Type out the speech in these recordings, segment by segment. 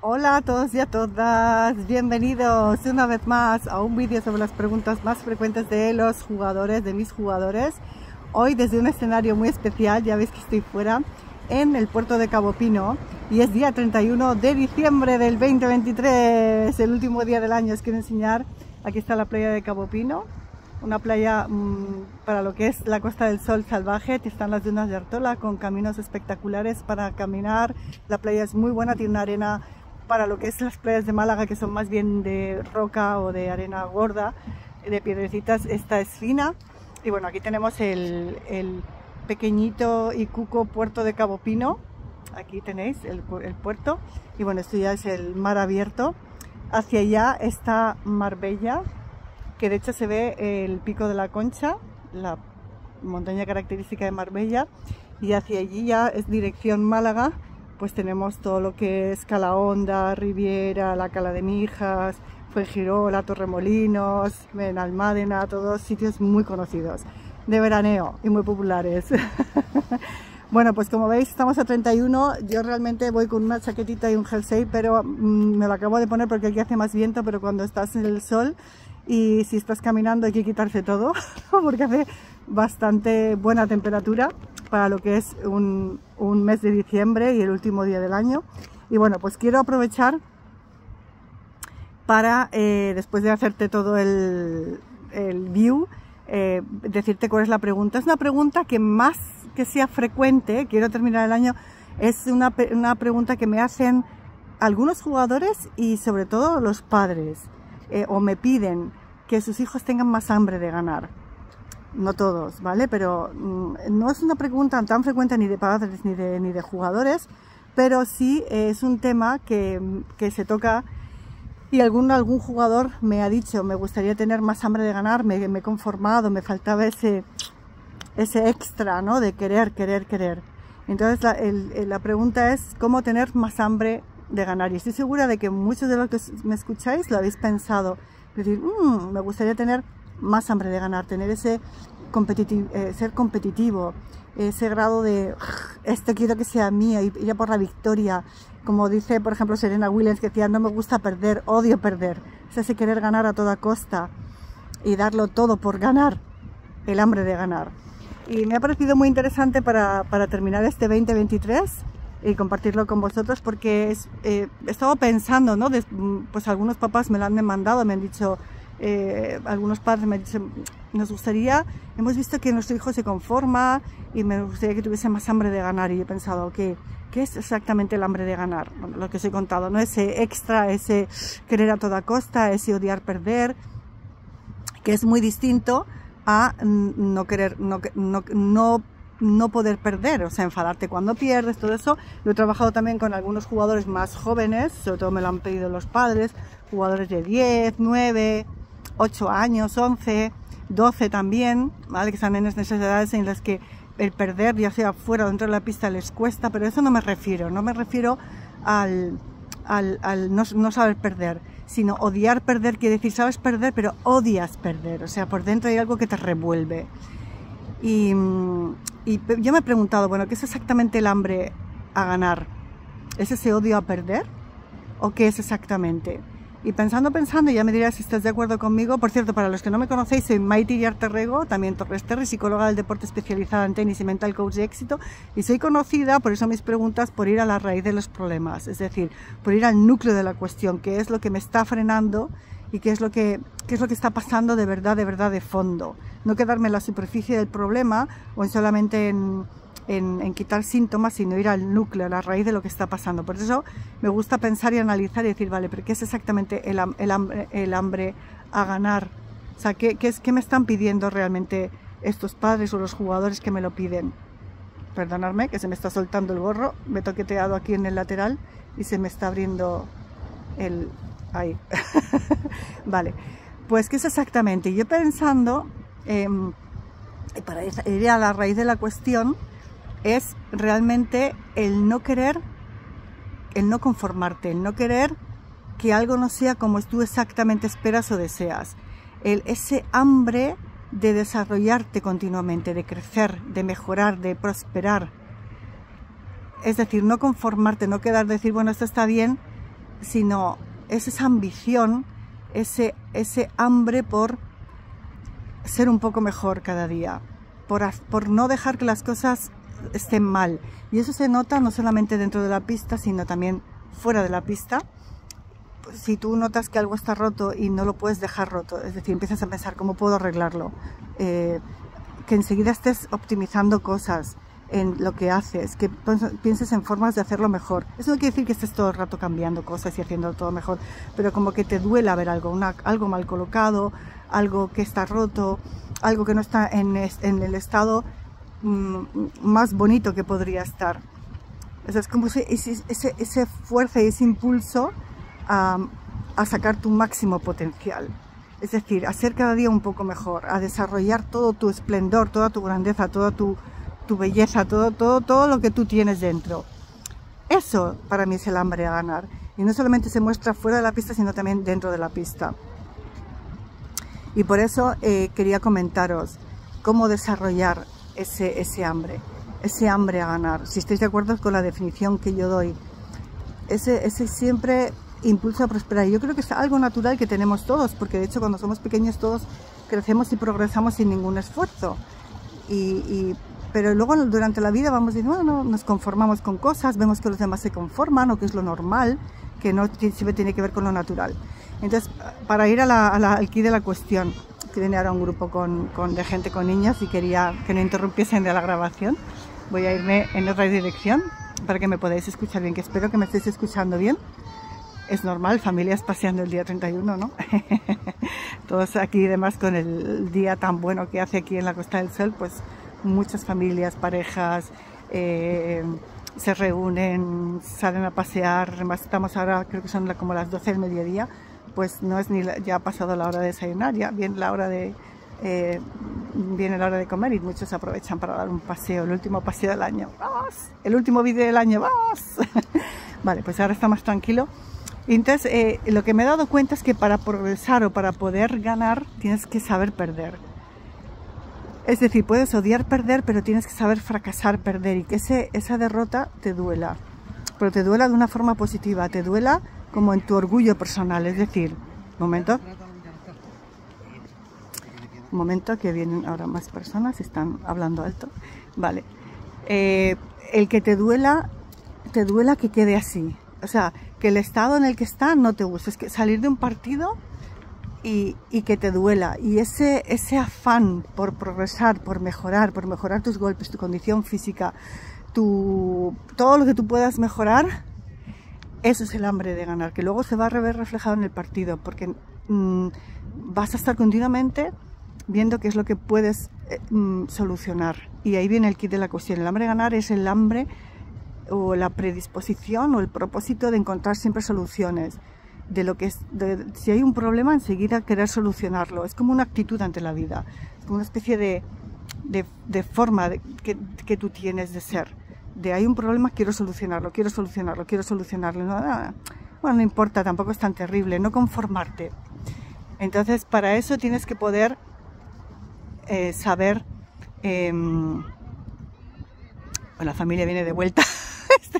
Hola a todos y a todas, bienvenidos una vez más a un vídeo sobre las preguntas más frecuentes de los jugadores, de mis jugadores. Hoy desde un escenario muy especial, ya veis que estoy fuera, en el puerto de Cabo Pino y es día 31 de diciembre del 2023, el último día del año. Os quiero enseñar, aquí está la playa de Cabo Pino, una playa mmm, para lo que es la Costa del Sol salvaje, están las dunas de Artola con caminos espectaculares para caminar, la playa es muy buena, tiene una arena para lo que es las playas de Málaga, que son más bien de roca o de arena gorda, de piedrecitas, esta es fina. Y bueno, aquí tenemos el, pequeñito y cuco puerto de Cabo Pino. Aquí tenéis el, el, puerto. Y bueno, esto ya es el mar abierto. Hacia allá está Marbella, que de hecho se ve el pico de la Concha, la montaña característica de Marbella. Y hacia allí ya es dirección Málaga pues tenemos todo lo que es Calahonda, Riviera, la Cala de Mijas, Fuengirola, Torremolinos, Benalmádena, todos sitios muy conocidos de veraneo y muy populares. bueno, pues como veis estamos a 31, yo realmente voy con una chaquetita y un jersey, pero mmm, me lo acabo de poner porque aquí hace más viento, pero cuando estás en el sol y si estás caminando hay que quitarse todo porque hace bastante buena temperatura para lo que es un, mes de diciembre y el último día del año. Y bueno, pues quiero aprovechar para, eh, después de hacerte todo el, el view, eh, decirte cuál es la pregunta. Es una pregunta que más que sea frecuente, quiero terminar el año, es una, una pregunta que me hacen algunos jugadores y sobre todo los padres, eh, o me piden que sus hijos tengan más hambre de ganar no todos, ¿vale? Pero mmm, no es una pregunta tan frecuente ni de padres ni de, ni de jugadores, pero sí es un tema que, que se toca y algún, algún jugador me ha dicho, me gustaría tener más hambre de ganar, me, me he conformado, me faltaba ese, ese extra, ¿no? De querer, querer, querer. Entonces la, la pregunta es cómo tener más hambre de ganar. Y estoy segura de que muchos de los que me escucháis lo habéis pensado. Decir, mmm, me gustaría tener más hambre de ganar, tener ese eh, ser competitivo, ese grado de esto quiero que sea mío, ir a por la victoria. Como dice, por ejemplo, Serena Williams, que decía, no me gusta perder, odio perder. Es ese querer ganar a toda costa y darlo todo por ganar, el hambre de ganar. Y me ha parecido muy interesante para, para terminar este 2023 y compartirlo con vosotros porque es, eh, he estado pensando, ¿no? De, pues algunos papás me lo han demandado, me han dicho, eh, algunos padres me dicen, nos gustaría, hemos visto que nuestro hijo se conforma y me gustaría que tuviese más hambre de ganar y he pensado, que ¿qué es exactamente el hambre de ganar? Bueno, lo que os he contado, ¿no? Ese extra, ese querer a toda costa, ese odiar perder, que es muy distinto a no querer, no, no, no no poder perder, o sea, enfadarte cuando pierdes, todo eso. Lo he trabajado también con algunos jugadores más jóvenes, sobre todo me lo han pedido los padres, jugadores de 10, 9, 8 años, 11, 12 también, ¿vale? Que están en esas edades en las que el perder, ya sea fuera o dentro de la pista, les cuesta, pero eso no me refiero, no me refiero al, al, al no, saber perder, sino odiar perder, quiere decir, sabes perder, pero odias perder, o sea, por dentro hay algo que te revuelve. Y yo me he preguntado, bueno, ¿qué es exactamente el hambre a ganar? ¿Es ese odio a perder? ¿O qué es exactamente? Y pensando, pensando, ya me dirás si estás de acuerdo conmigo. Por cierto, para los que no me conocéis, soy Maiti Arterrego, también Torres Terry, psicóloga del deporte especializada en tenis y mental coach de éxito. Y soy conocida, por eso mis preguntas, por ir a la raíz de los problemas. Es decir, por ir al núcleo de la cuestión, qué es lo que me está frenando y qué es lo que, qué es lo que está pasando de verdad, de verdad, de fondo. No quedarme en la superficie del problema o en solamente en en, en, quitar síntomas, sino ir al núcleo, a la raíz de lo que está pasando. Por eso me gusta pensar y analizar y decir, vale, pero ¿qué es exactamente el, el, hambre, el hambre, a ganar? O sea, ¿qué, qué, es, ¿qué me están pidiendo realmente estos padres o los jugadores que me lo piden? Perdonadme, que se me está soltando el gorro, me he toqueteado aquí en el lateral y se me está abriendo el... ahí. vale, pues ¿qué es exactamente? Yo pensando, eh, para ir a la raíz de la cuestión, es realmente el no querer, el no conformarte, el no querer que algo no sea como tú exactamente esperas o deseas. El, ese hambre de desarrollarte continuamente, de crecer, de mejorar, de prosperar. Es decir, no conformarte, no quedar decir, bueno, esto está bien, sino es esa ambición, ese, ese hambre por ser un poco mejor cada día, por, por no dejar que las cosas estén mal. Y eso se nota no solamente dentro de la pista, sino también fuera de la pista. Si tú notas que algo está roto y no lo puedes dejar roto, es decir, empiezas a pensar cómo puedo arreglarlo, eh, que enseguida estés optimizando cosas, en lo que haces, que pienses en formas de hacerlo mejor. Eso no quiere decir que estés todo el rato cambiando cosas y haciendo todo mejor, pero como que te duela ver algo, algo mal colocado, algo que está roto, algo que no está en, el estado más bonito que podría estar. es como ese, ese, fuerza y ese impulso a, a sacar tu máximo potencial. Es decir, a ser cada día un poco mejor, a desarrollar todo tu esplendor, toda tu grandeza, toda tu, tu belleza, todo, todo, todo lo que tú tienes dentro. Eso para mí es el hambre a ganar. Y no solamente se muestra fuera de la pista, sino también dentro de la pista. Y por eso eh, quería comentaros cómo desarrollar ese, ese hambre, ese hambre a ganar. Si estáis de acuerdo con la definición que yo doy, ese, ese siempre impulso a prosperar. Yo creo que es algo natural que tenemos todos, porque de hecho cuando somos pequeños todos crecemos y progresamos sin ningún esfuerzo. y pero luego durante la vida vamos diciendo, bueno, nos conformamos con cosas, vemos que los demás se conforman o que es lo normal, que no siempre tiene que ver con lo natural. Entonces, para ir a la, al quid de la cuestión, que viene ahora un grupo con, con, de gente con niños y quería que no interrumpiesen de la grabación, voy a irme en otra dirección para que me podáis escuchar bien, que espero que me estéis escuchando bien. Es normal, familias paseando el día 31, ¿no? Todos aquí, además, con el día tan bueno que hace aquí en la Costa del Sol, pues muchas familias, parejas, eh, se reúnen, salen a pasear, además estamos ahora, creo que son como las 12 del mediodía, pues no es ni ya ha pasado la hora de desayunar, ya viene la hora de eh, viene la hora de comer y muchos aprovechan para dar un paseo, el último paseo del año, ¡vamos! El último vídeo del año, ¡vamos! vale, pues ahora está más tranquilo. Entonces, eh, lo que me he dado cuenta es que para progresar o para poder ganar, tienes que saber perder. Es decir, puedes odiar perder, pero tienes que saber fracasar, perder y que ese, esa derrota te duela. Pero te duela de una forma positiva, te duela como en tu orgullo personal. Es decir, momento. Momento que vienen ahora más personas, están hablando alto. Vale. Eh, el que te duela, te duela que quede así. O sea, que el estado en el que está no te gusta. Es que salir de un partido y, que te duela. Y ese, ese afán por progresar, por mejorar, por mejorar tus golpes, tu condición física, tu, todo lo que tú puedas mejorar, eso es el hambre de ganar, que luego se va a ver reflejado en el partido, porque mm, vas a estar continuamente viendo qué es lo que puedes eh, mm, solucionar. Y ahí viene el kit de la cuestión. El hambre de ganar es el hambre o la predisposición o el propósito de encontrar siempre soluciones de lo que es, si hay un problema, enseguida querer solucionarlo. Es como una actitud ante la vida, es como una especie de, de, forma que, que, tú tienes de ser. De hay un problema, quiero solucionarlo, quiero solucionarlo, quiero solucionarlo. No, bueno, no importa, tampoco es tan terrible, no conformarte. Entonces, para eso tienes que poder eh, saber. Eh, bueno, la familia viene de vuelta.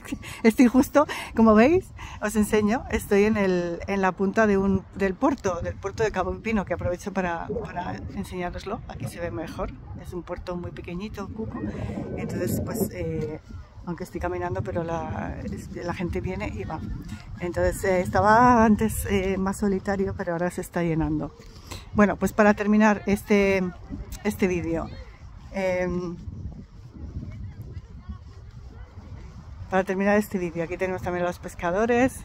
estoy justo, como veis, os enseño, estoy en, el, en la punta de un, del puerto, del puerto de Cabo Pino, que aprovecho para, para enseñároslo, aquí se ve mejor, es un puerto muy pequeñito, cuco, entonces pues... Eh, aunque estoy caminando, pero la, la, gente viene y va. Entonces eh, estaba antes eh, más solitario, pero ahora se está llenando. Bueno, pues para terminar este, este vídeo, em, Para terminar este vídeo, aquí tenemos también los pescadores.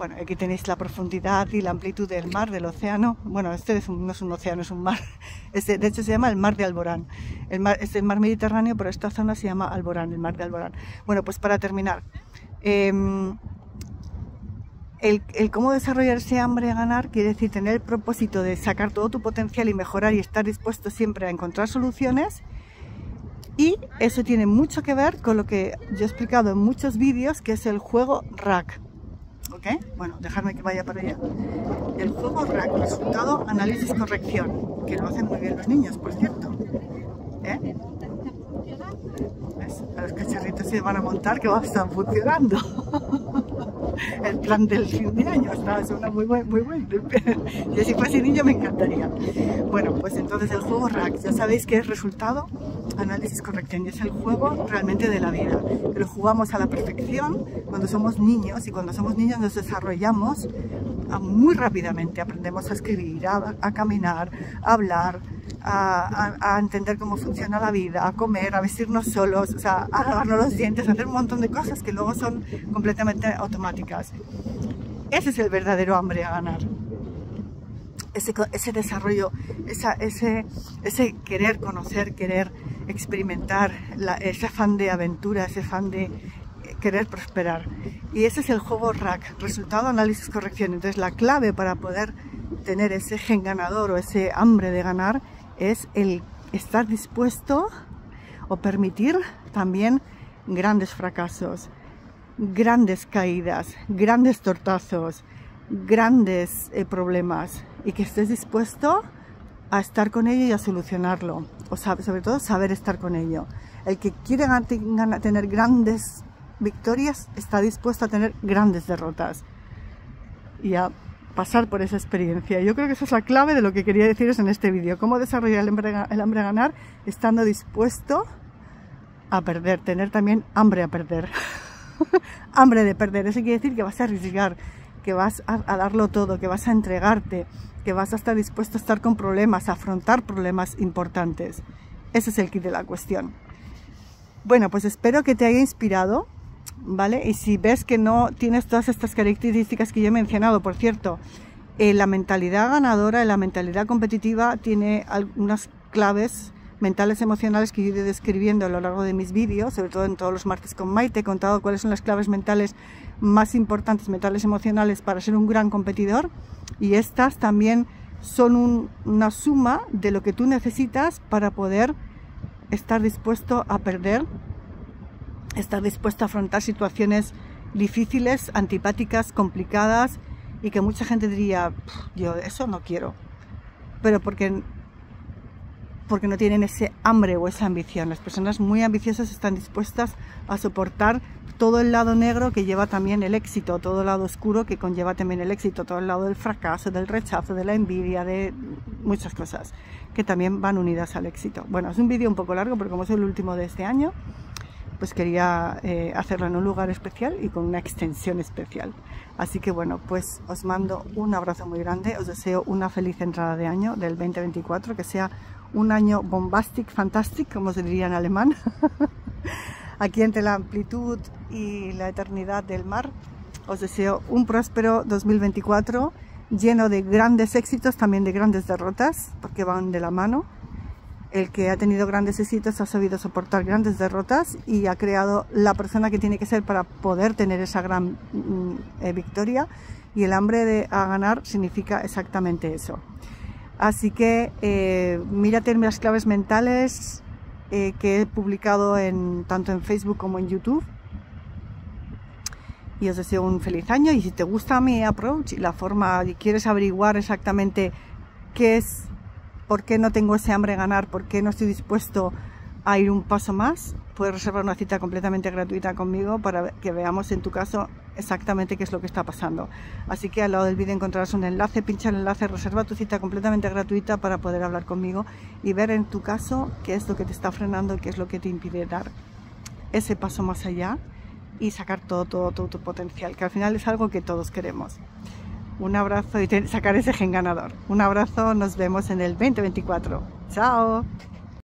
Bueno, aquí tenéis la profundidad y la amplitud del mar, del océano. Bueno, este no es un océano, es un mar. Este, de hecho, se llama el mar de Alborán. El mar, es el mar Mediterráneo, pero esta zona se llama Alborán, el mar de Alborán. Bueno, pues para terminar, em, el, el, cómo desarrollar ese hambre a ganar quiere decir tener el propósito de sacar todo tu potencial y mejorar y estar dispuesto siempre a encontrar soluciones y eso tiene mucho que ver con lo que yo he explicado en muchos vídeos, que es el juego rack. ¿Ok? Bueno, dejadme que vaya para allá. El juego rack, resultado, análisis, corrección, que lo hacen muy bien los niños, por cierto. ¿Eh? A los cacharritos se van a montar que están funcionando. el plan del fin de año. Está, suena muy buen, muy buen. y si fuese niño me encantaría. Bueno, pues entonces el juego RAC, ya sabéis que es resultado, análisis, corrección, y es el juego realmente de la vida. Lo jugamos a la perfección cuando somos niños y cuando somos niños nos desarrollamos muy rápidamente. Aprendemos a escribir, a caminar, a hablar, a, entender cómo funciona la vida, a comer, a vestirnos solos, o sea, a lavarnos los dientes, a hacer un montón de cosas que luego son completamente automáticas. Ese es el verdadero hambre a ganar. Ese, ese desarrollo, esa, ese, ese querer conocer, querer experimentar, ese afán de aventura, ese afán de querer prosperar. Y ese es el juego RAC, resultado, análisis, corrección. Entonces la clave para poder tener ese gen ganador o ese hambre de ganar es el estar dispuesto o permitir también grandes fracasos, grandes caídas, grandes tortazos, grandes eh, problemas y que estés dispuesto a estar con ello y a solucionarlo. O sobre todo saber estar con ello. El que quiere tener grandes victorias está dispuesto a tener grandes derrotas. Y a pasar por esa experiencia. Yo creo que esa es la clave de lo que quería deciros en este vídeo. Cómo desarrollar el hambre, a ganar estando dispuesto a perder, tener también hambre a perder. hambre de perder, eso quiere decir que vas a arriesgar, que vas a, darlo todo, que vas a entregarte, que vas a estar dispuesto a estar con problemas, a afrontar problemas importantes. Ese es el kit de la cuestión. Bueno, pues espero que te haya inspirado ¿vale? Y si ves que no tienes todas estas características que yo he mencionado, por cierto, eh, la mentalidad ganadora, la mentalidad competitiva tiene algunas claves mentales emocionales que yo he ido describiendo a lo largo de mis vídeos, sobre todo en todos los martes con Maite, he contado cuáles son las claves mentales más importantes, mentales emocionales, para ser un gran competidor. Y estas también son una suma de lo que tú necesitas para poder estar dispuesto a perder estar dispuesto a afrontar situaciones difíciles, antipáticas, complicadas y que mucha gente diría, yo eso no quiero, pero porque, porque no tienen ese hambre o esa ambición. Las personas muy ambiciosas están dispuestas a soportar todo el lado negro que lleva también el éxito, todo el lado oscuro que conlleva también el éxito, todo el lado del fracaso, del rechazo, de la envidia, de muchas cosas que también van unidas al éxito. Bueno, es un vídeo un poco largo, pero como es el último de este año, pues quería eh, hacerlo en un lugar especial y con una extensión especial. Así que bueno, pues os mando un abrazo muy grande, os deseo una feliz entrada de año del 2024, que sea un año bombastic, fantastic, como se diría en alemán, aquí entre la amplitud y la eternidad del mar. Os deseo un próspero 2024 lleno de grandes éxitos, también de grandes derrotas, porque van de la mano el que ha tenido grandes éxitos ha sabido soportar grandes derrotas y ha creado la persona que tiene que ser para poder tener esa gran mm, eh, victoria y el hambre de a ganar significa exactamente eso. Así que eh, mírate las claves mentales eh, que he publicado en, tanto en Facebook como en YouTube. Y os deseo un feliz año y si te gusta mi approach y la forma y quieres averiguar exactamente qué es por qué no tengo ese hambre de ganar, por qué no estoy dispuesto a ir un paso más, puedes reservar una cita completamente gratuita conmigo para que veamos en tu caso exactamente qué es lo que está pasando. Así que al lado del vídeo encontrarás un enlace, pincha el enlace, reserva tu cita completamente gratuita para poder hablar conmigo y ver en tu caso qué es lo que te está frenando y qué es lo que te impide dar ese paso más allá y sacar todo, todo, todo tu potencial, que al final es algo que todos queremos. Un abrazo y sacar ese gen ganador. Un abrazo, nos vemos en el 2024. Chao.